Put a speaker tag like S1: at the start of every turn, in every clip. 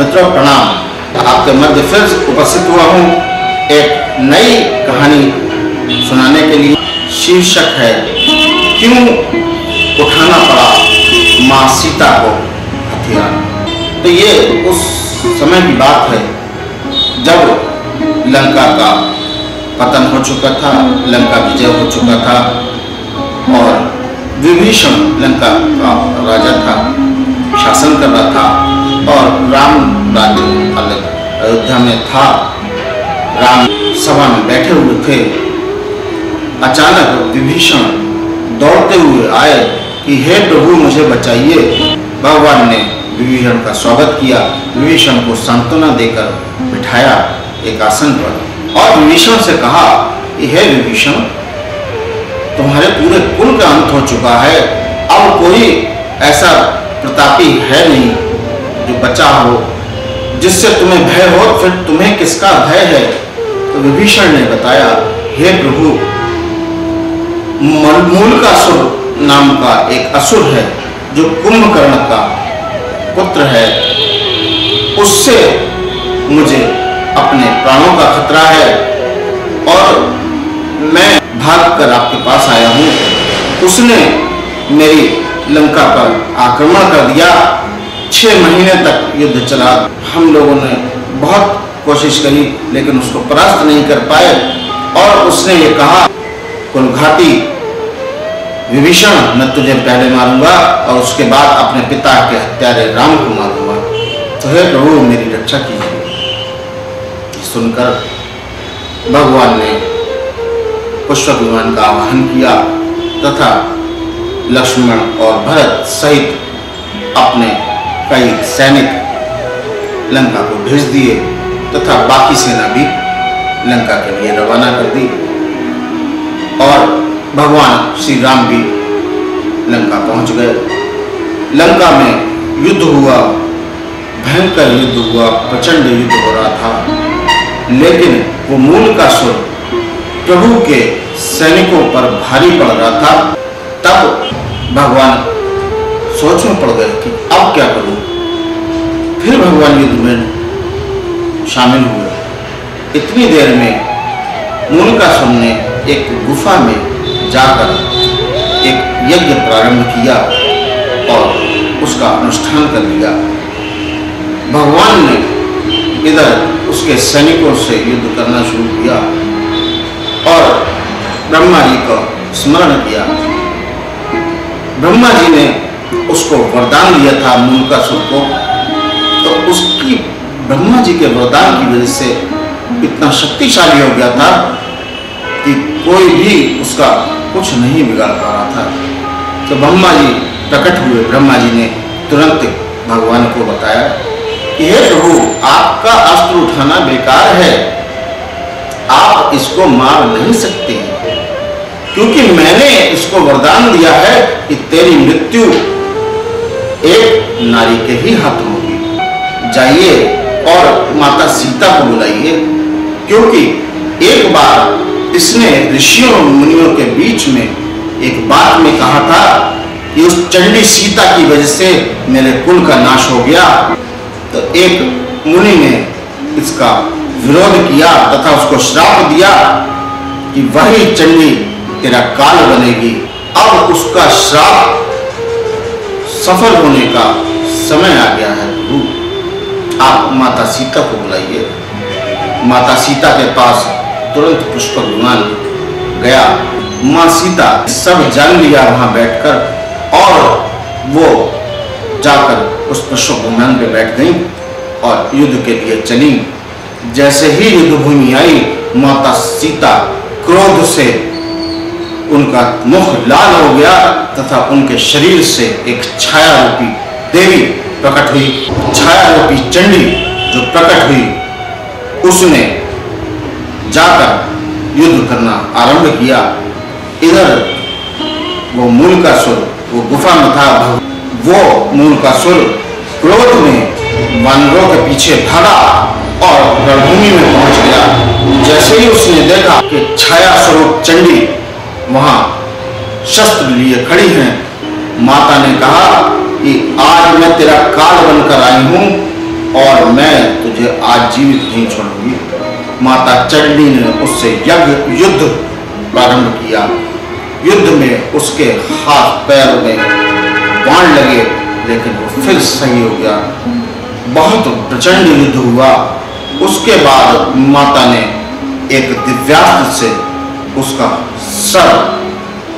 S1: मित्रों, प्रणाम। आपके मध्य फिर उपस्थित हुआ हूँ एक नई कहानी सुनाने के लिए। शीर्षक है, क्यों उठाना पड़ा माँ सीता को हथियार? तो ये उस समय की बात है, जब लंका का पतन हो चुका था, लंका विजय हो चुका था, और विभीषण लंका का राजा था, शासन कर रहा था। और राम राज्य अलग अयोध्या में था। राम सभा में बैठे हुए थे। अचानक विभीषण दौड़ते हुए आए कि, हे प्रभु, मुझे बचाइए। भगवान ने विभीषण का स्वागत किया। विभीषण को सांत्वना देकर बिठाया एक आसन पर और विभीषण से कहा कि, हे विभीषण, तुम्हारे पूरे कुल का अंत हो चुका है। अब कोई ऐसा प्रतापी है नहीं जो बचा हो, जिससे तुम्हें भय हो, फिर तुम्हें किसका भय है? तो विभीषण ने बताया, हे प्रभु, मूल का सुर नाम का एक असुर है, जो कुंभकर्ण का पुत्र है। उससे मुझे अपने प्राणों का खतरा है और मैं भाग कर आपके पास आया हूँ। उसने मेरी लंका पर आक्रमण कर दिया। छह महीने तक युद्ध चला। हम लोगों ने बहुत कोशिश करी, लेकिन उसको परास्त नहीं कर पाए। और उसने ये कहा कुलघाटी विभीषण, मैं तुझे पहले मारूँगा और उसके बाद अपने पिता के हत्यारे राम को मारूँगा। तो हे प्रभु, मेरी रक्षा कीजिए। सुनकर भगवान ने पुष्पक विमान का आह्वान किया तथा लक्ष्मण और भरत सहित अपने कई सैनिक लंका को भेज दिए तथा बाकी सेना भी लंका के लिए रवाना कर दी। और भगवान श्री राम भी लंका पहुँच गए। लंका में युद्ध हुआ, भयंकर युद्ध हुआ, प्रचंड युद्ध हो रहा था। लेकिन वो मूल का सुर प्रभु के सैनिकों पर भारी पड़ रहा था। तब भगवान सोच में पड़ गए कि अब क्या करूँ? फिर भगवान युद्ध में शामिल हुए। इतनी देर में मूलका ने एक गुफा में जाकर एक यज्ञ प्रारंभ किया और उसका अनुष्ठान कर लिया। भगवान ने इधर उसके सैनिकों से युद्ध करना शुरू किया और ब्रह्मा जी को स्मरण किया। ब्रह्मा जी ने उसको वरदान दिया था मूलकासुर को तो उसकी ब्रह्मा जी के वरदान की वजह से इतना शक्तिशाली हो गया था कि कोई भी उसका कुछ नहीं बिगाड़ पा रहा था। तो ब्रह्मा जी, प्रकट हुए ब्रह्मा जी ने तुरंत भगवान को बताया कि, हे प्रभु, आपका अस्त्र उठाना बेकार है। आप इसको मार नहीं सकते। क्योंकि मैंने इसको वरदान दिया है कि तेरी मृत्यु एक नारी के ही हाथ होगी। जाइए और माता सीता को बुलाइए, क्योंकि एक बार इसने ऋषियों मुनियों के बीच में एक बात में कहा था कि उस चंडी सीता की वजह से मेरे कुल का नाश हो गया। तो एक मुनि ने इसका विरोध किया तथा उसको श्राप दिया कि वही चंडी तेरा काल बनेगी। अब उसका श्राप सफल होने का समय आ गया है। आप माता सीता को बुलाइए। माता सीता के पास तुरंत पुष्पक विमान गया। माँ सीता सब जान लिया वहाँ बैठकर, और वो जाकर उस पुष्पक विमान पे बैठ गई और युद्ध के लिए चली। जैसे ही युद्ध भूमि आई, माता सीता क्रोध से उनका मुख लाल हो गया तथा उनके शरीर से एक छाया रूपी देवी प्रकट हुई। छाया रूपी चंडी जो प्रकट हुई, उसने जाकर युद्ध करना आरंभ किया। इधर वो मूल का सुर, वो गुफा में था, वो मूल का सुर क्रोध में वानरों के पीछे भागा और रणभूमि में पहुँच गया। जैसे ही उसने देखा कि छाया स्वरूप चंडी वहाँ शस्त्र लिए खड़ी हैं, माता ने कहा तेरा काल बनकर आई हूँ और मैं तुझे आज जीवित नहीं छोड़ूँगी। माता चंडी ने उससे यज्ञ, युद्ध प्रारंभ किया। युद्ध में उसके हाथ पैर में बाण लगे, लेकिन वो फिर सही हो गया। बहुत प्रचंड युद्ध हुआ। उसके बाद माता ने एक दिव्यास्त्र से उसका सर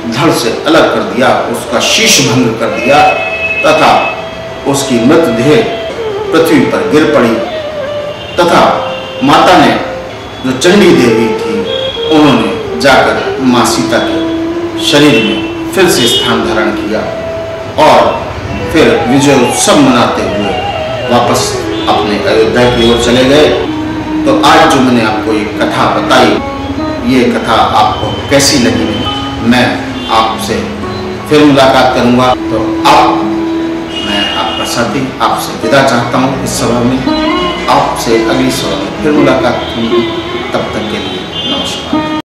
S1: धड़ से अलग कर दिया, उसका शीश भंग कर दिया तथा उसकी मृतदेह पृथ्वी पर गिर पड़ी। तथा माता ने जो चंडी देवी थी, उन्होंने जाकर माँ सीता के शरीर में फिर से स्थान धारण किया और फिर विजय उत्सव मनाते हुए वापस अपने अयोध्या की ओर चले गए। तो आज जो मैंने आपको ये कथा बताई, ये कथा आपको कैसी लगी, मैं आपसे फिर मुलाकात करूँगा। तो मैं आपका ही आपसे विदा चाहता हूँ इस सभा में। आपसे अगली सभा में फिर मुलाकात होंगी। तब तक के लिए नमस्कार।